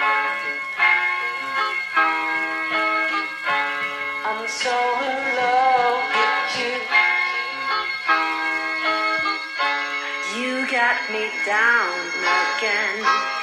I'm so in love with you. You got me down again.